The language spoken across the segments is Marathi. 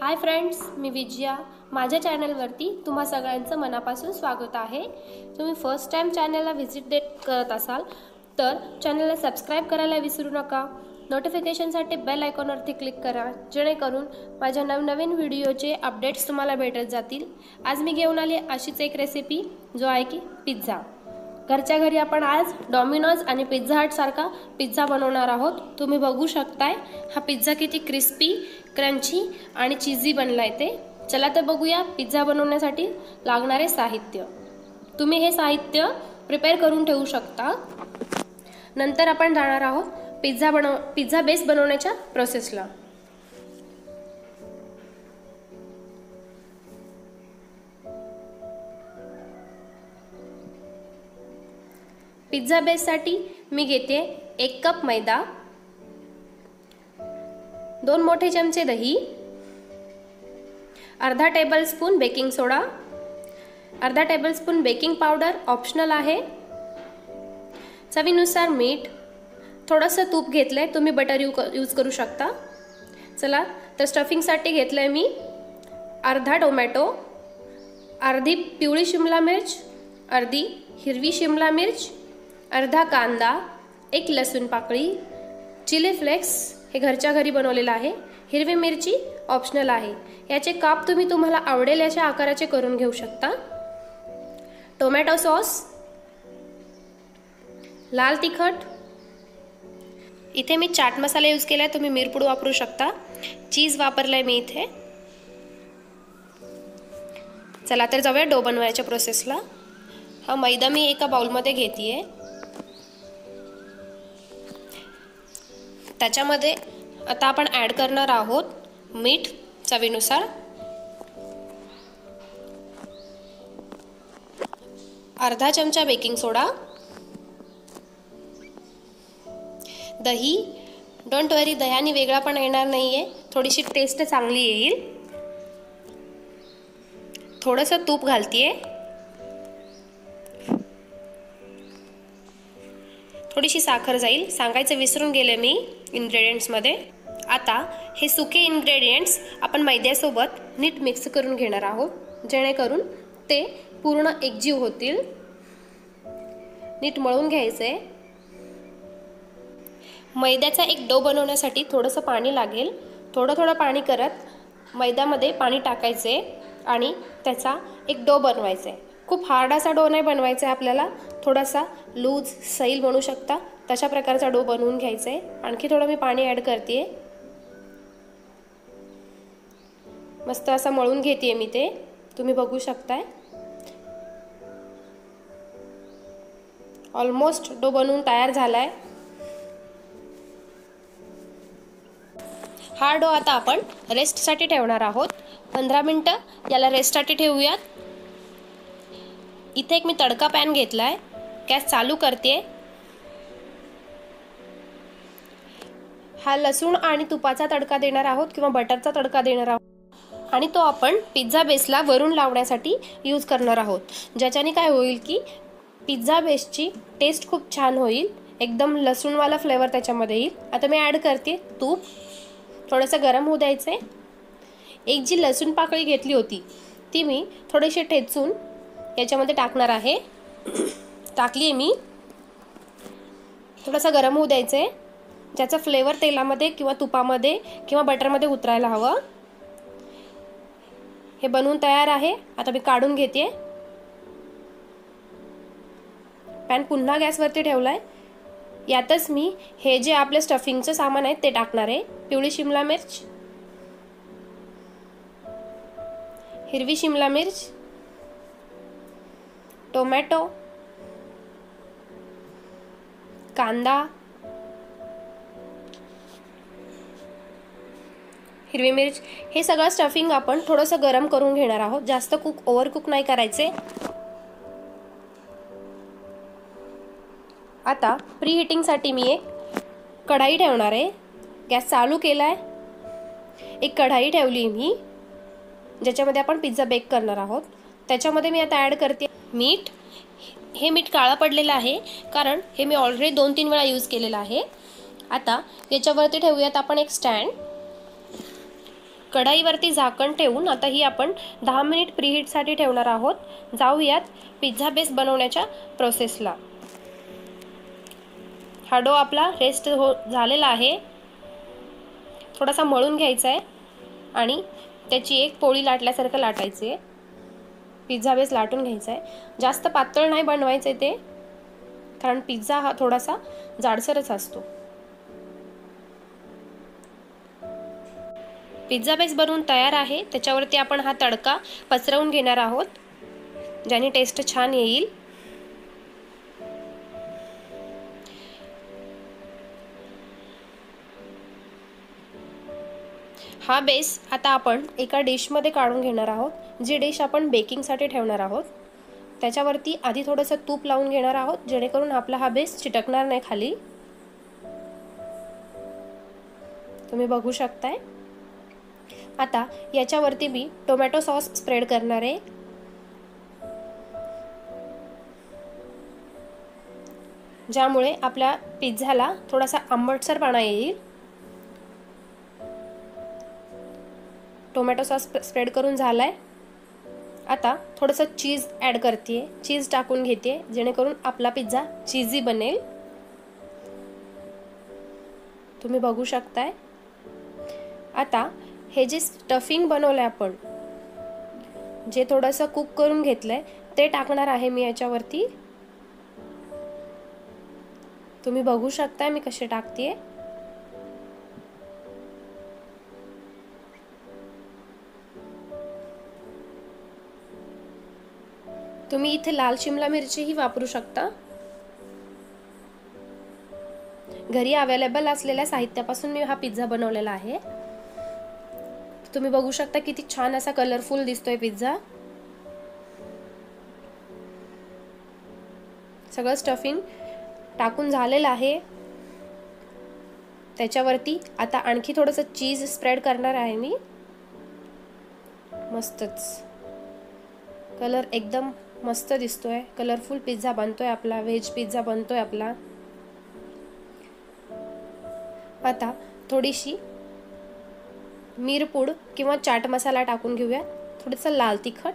हाय फ्रेंड्स मी विजया. माझ्या चॅनलवरती तुम्हा सगळ्यांचं मनापासून स्वागत आहे. तुम्ही फर्स्ट टाईम चॅनलला व्हिजिट देत करत असाल तर चॅनलला सबस्क्राईब करायला विसरू नका. नोटिफिकेशनसाठी बेल आयकॉनवरती क्लिक करा जेणेकरून माझ्या नवनवीन व्हिडिओचे अपडेट्स तुम्हाला भेटत जातील. आज मी घेऊन आली अशीच एक रेसिपी जो आहे की पिझ्झा घरच्या घरी आपण आज डॉमिनोज आणि पिझ्झा हट सारखा पिझ्झा बनवणार आहोत. तुम्ही बघू शकताय हा पिझ्झा किती क्रिस्पी क्रंची आणि चीझी बनला आहे ते. चला तर बघूया पिझ्झा बनवण्यासाठी लागणारे साहित्य. तुम्ही हे साहित्य प्रिपेअर करून ठेवू शकता. नंतर आपण जाणार आहोत पिझ्झा बनव पिझ्झा बेस बनवण्याच्या प्रोसेसला पिझ्झा बेससाठी मी घेते एक कप मैदा दोन मोठे चमचे दही अर्धा टेबलस्पून बेकिंग सोडा अर्धा टेबलस्पून बेकिंग पावडर ऑप्शनल आहे. चवीनुसार मीठ थोडंसं तूप घेतलं आहे तुम्ही बटर यू यूज करू शकता. चला तर स्टफिंगसाठी घेतलं आहे मी अर्धा टोमॅटो अर्धी पिवळी शिमला मिर्च अर्धी हिरवी शिमला मिर्च अर्धा कांदा एक लसूण पाकळी चिली फ्लेक्स हे घरच्या घरी बनवलेलं आहे. हिरवी मिरची ऑप्शनल आहे. याचे काप तुम्ही तुम्हाला आवडेल याच्या आकाराचे करून घेऊ शकता. टोमॅटो सॉस लाल तिखट. इथे मी चाट मसाला यूज केला आहे तुम्ही मिरपूड वापरू शकता. चीज वापरलं आहे मी इथे. चला तर जाऊया डो बनवायच्या प्रोसेसला हा मैदा मी एका बाउलमध्ये घेते आहे त्याच्यामध्ये आता आपण ॲड करणार आहोत मीठ चवीनुसार. अर्धा चमचा बेकिंग सोडा दही. डोंट वरी दह्याने वेगळा पण येणार नाही आहे थोडीशी टेस्ट चांगली येईल. थोडंसं तूप घालतीये. थोडीशी साखर जाईल. सांगायचं विसरून गेले मी. इन्ग्रेडियंट्समध्ये आता हे सुके इन्ग्रेडियंट्स आपण मैद्यासोबत नीट मिक्स करून घेणार आहोत. जेणेकरून ते पूर्ण एकजीव होतील. नीट मळून घ्यायचे. मैद्याचा एक डो बनवण्यासाठी थोडंसं पाणी लागेल. थोडं थोडं पाणी करत मैद्यामध्ये पाणी टाकायचे आणि त्याचा एक डो बनवायचा. आहे खूप हार्ड असा डो नाही बनवायचा आहे आपल्याला. थोडासा लूज सैल बनू शकता. तशा प्रकारचा डो बनवून घ्यायचा आहे आणखी थोडं मी पाणी ॲड करते मस्त असा मळून घेते मी ते. तुम्ही बघू शकताय. ऑलमोस्ट डो बनवून तयार झाला आहे हा डो आता आपण रेस्टसाठी ठेवणार आहोत. पंधरा मिनटं याला रेस्टसाठी ठेवूयात. इथे एक मी तडका पॅन घेतला आहे गॅस चालू करते हा लसूण आणि तुपाचा तडका देणार आहोत किंवा बटरचा तडका देणार आहोत. आणि तो आपण पिझ्झा बेसला वरून लावण्यासाठी यूज करणार आहोत. ज्याच्याने काय होईल की पिझ्झा बेसची टेस्ट खूप छान होईल. एकदम लसूणवाला फ्लेवर त्याच्यामध्ये येईल. आता मी ॲड करते तूप. थोडंसं गरम होऊ द्यायचं आहे एक जी लसूण पाकळी घेतली होती ती मी थोडेसे ठेचून याच्यामध्ये टाकणार आहे. टाकली आहे मी. थोडासा गरम होऊ द्यायचं आहे ज्याचा फ्लेवर तेलामध्ये किंवा तुपामध्ये किंवा बटरमध्ये उतरायला हवं. हे बनवून तयार आहे. आता मी काढून घेते. पॅन पुन्हा गॅसवरती ठेवला आहे यातच मी हे जे आपले स्टफिंगचं सामान आहे ते टाकणार आहे. पिवळी शिमला मिर्च हिरवी शिमला मिर्च टोमॅटो कांदा. हिरवी मिरच. हे सगळं स्टफिंग आपण थोडंसं गरम करून घेणार आहोत. जास्त कुक ओव्हर कुक नाही करायचे. आता प्री हिटिंगसाठी मी एक कढाई ठेवणार आहे. गॅस चालू केला आहे एक कढाई ठेवली मी ज्याच्यामध्ये आपण पिझ्झा बेक करणार आहोत. त्याच्यामध्ये मी आता ॲड करते मीठ हे मीठ काळं पडलेलं आहे कारण हे मी ऑलरेडी दोन तीन वेळा यूज केलेलं आहे. आता याच्यावरती ठेवूयात आपण एक स्टँड कढाईवरती झाकण ठेवून आता ही आपण दहा मिनिट प्रीहीटसाठी ठेवणार आहोत. जाऊयात पिझ्झा बेस बनवण्याच्या प्रोसेसला हा डो आपला रेस्ट हो झालेला आहे. थोडासा मळून घ्यायचा आहे आणि त्याची एक पोळी लाटल्यासारखं लाटायची आहे पिझ्झा बेस लाटून घ्यायचा आहे. जास्त पातळ नाही बनवायचं आहे ते कारण पिझ्झा हा थोडासा जाडसरच असतो. पिझ्झा बेस बनवून तयार आहे. त्याच्यावरती आपण हा तडका पसरवून घेणार आहोत ज्याने टेस्ट छान येईल. हा बेस आता आपण एका डिशमध्ये काढून घेणार आहोत जी डिश आपण बेकिंगसाठी ठेवणार आहोत. त्याच्यावरती आधी थोडंसं तूप लावून घेणार आहोत जेणेकरून आपला हा बेस चिटकणार नाही खाली. तुम्ही बघू शकताय. आता याच्यावरती मी टोमॅटो सॉस स्प्रेड करणार आहे. ज्यामुळे आपल्या पिझ्झाला थोडासा आंबटसरपणा येईल. टोमॅटो सॉस स्प्रेड करून झालाय. आता थोडंसं चीज ॲड करते चीज टाकून घेते जेणेकरून आपला पिझ्झा चीजी बनेल. तुम्ही बघू शकताय. आता हे जे स्टफिंग बनवलं आहे आपण जे थोडंसं कुक करून घेतलंय ते टाकणार आहे मी याच्यावरती. तुम्ही बघू शकताय मी कसे टाकते तुम्ही इथे लाल शिमला मिरचीही वापरू शकता. घरी अवेलेबल असलेल्या साहित्यापासून मी हा पिझ्झा बनवलेला आहे. तुम्ही बघू शकता किती छान असा कलरफुल दिसतोय पिझ्झा सगळं स्टफिंग टाकून झालेलं आहे. त्याच्यावरती आता आणखी थोडंसं चीज स्प्रेड करणार आहे मी. मस्तच. कलर एकदम मस्त दिसतोय. कलरफुल पिझ्झा बनतोय आपला व्हेज पिझ्झा बनतोय आपला. आता थोडीशी मिरपूड किंवा चाट मसाला टाकून घेऊया. थोडंसं लाल तिखट.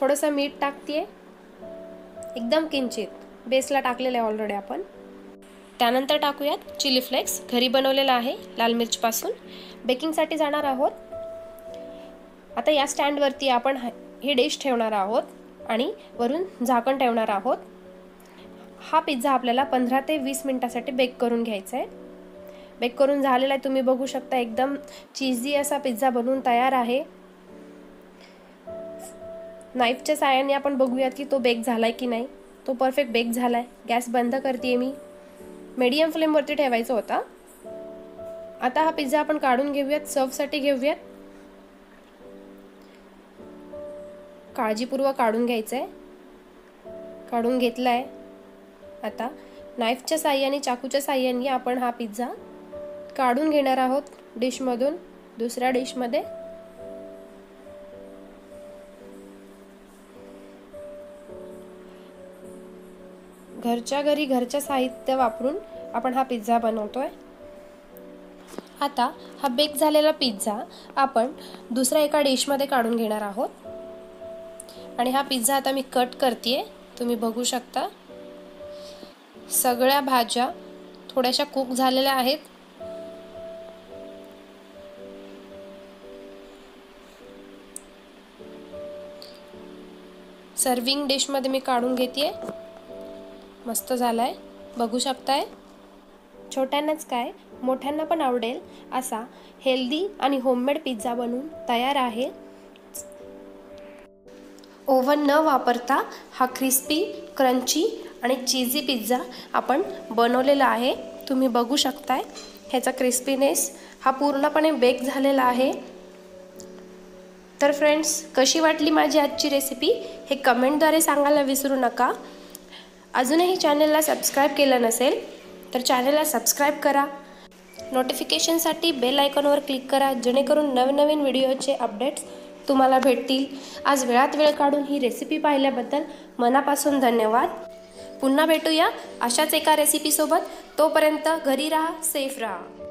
थोडंसं मीठ टाकते एकदम किंचित. बेसला टाकलेलं आहे ऑलरेडी आपण. त्यानंतर टाकूयात चिली फ्लेक्स. घरी बनवलेला आहे लाल मिरचपासून. बेकिंगसाठी जाणार आहोत. आता या स्टँडवरती आपण ही डिश ठेवणार आहोत आणि वरून झाकण ठेवणार आहोत. हा पिझ्झा आपल्याला पंधरा ते वीस मिनटासाठी बेक करून घ्यायचा आहे बेक करून झालेला आहे. तुम्ही बघू शकता एकदम चीजी असा पिझ्झा बनवून तयार आहे. नाईफच्या साह्याने आपण बघूयात की तो बेक झाला आहे की नाही. तो परफेक्ट बेक झाला आहे गॅस बंद करते मी. मीडियम फ्लेमवरती ठेवायचा होता. आता हा पिझ्झा आपण काढून घेऊयात सर्वसाठी घेऊयात. काळजीपूर्वक काढून घ्यायचं आहे काढून घेतला आहे आता नाईफच्या साह्याने चाकूच्या साह्याने आपण हा पिझ्झा काढून घेणार आहोत डिशमधून दुसऱ्या डिशमध्ये घरच्या घरी घरच्या साहित्य वापरून आपण हा पिझ्झा बनवतोय. आता हा बेक झालेला पिझ्झा आपण दुसऱ्या एका डिशमध्ये काढून घेणार आहोत. आणि हा पिझ्झा आता मी कट करते तुम्ही बघू शकता. सगळ्या भाज्या थोड्याशा कुक झालेल्या आहेत. सर्विंग डिशमध्ये मी काढून घेते मस्त झालाय. बघू शकताय. छोट्यांनाच काय मोठ्यांना पण आवडेल असा हेल्दी आणि होममेड पिझ्झा बनवून तयार आहे. ओव्हन न वापरता हा क्रिस्पी क्रंची आणि चीझी पिझ्झा आपण बनवलेला आहे. तुम्ही बघू शकताय ह्याचा क्रिस्पीनेस हा पूर्णपणे बेक झालेला आहे. तर फ्रेंड्स कशी वाटली माझी आजची रेसिपी हे कमेंटद्वारे सांगायला विसरू नका. अजूनही चॅनलला सबस्क्राईब केलं नसेल तर चॅनलला सबस्क्राईब करा. नोटिफिकेशनसाठी बेल आयकॉनवर क्लिक करा जेणेकरून नवनवीन व्हिडिओचे अपडेट्स तुम्हाला भेटतील. आज वेळात वेळ काढून ही रेसिपी पाहिल्याबद्दल मनापासून धन्यवाद. पुन्हा भेटूया अशाच एका रेसिपीसोबत तोपर्यंत घरी राहा सेफ राहा.